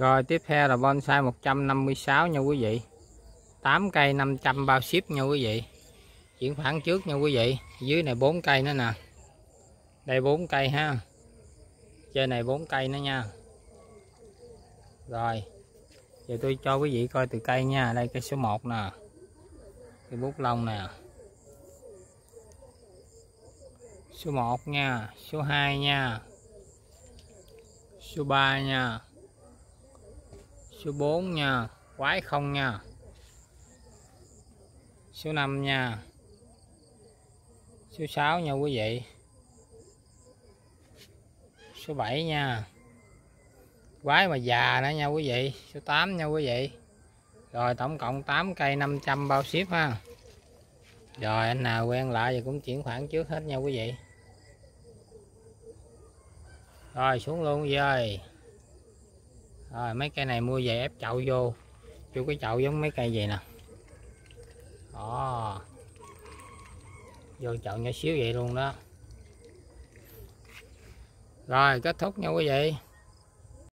Rồi, tiếp theo là bonsai 156 nha quý vị. 8 cây 500 bao ship nha quý vị. Chuyển khoản trước nha quý vị. Dưới này 4 cây nữa nè. Đây 4 cây ha. Trên này 4 cây nữa nha. Rồi, Giờ tôi cho quý vị coi từ cây nha. Đây, cây số 1 nè. Cây bút lông nè. Số 1 nha. Số 2 nha. Số 3 nha số 4 nha. Quái không nha. Số 5 nha. Số 6 nha quý vị. Số 7 nha. Quái mà già nữa nha quý vị. Số 8 nha quý vị. Rồi tổng cộng 8 cây 500 bao ship ha. Rồi anh nào quen lại thì cũng chuyển khoản trước hết nha quý vị. Rồi xuống luôn rồi rồi, mấy cây này mua về ép chậu vô. Chú cái chậu giống mấy cây vậy nè. Đó. Vô chậu nhỏ xíu vậy luôn đó. Rồi, kết thúc nha quý vị.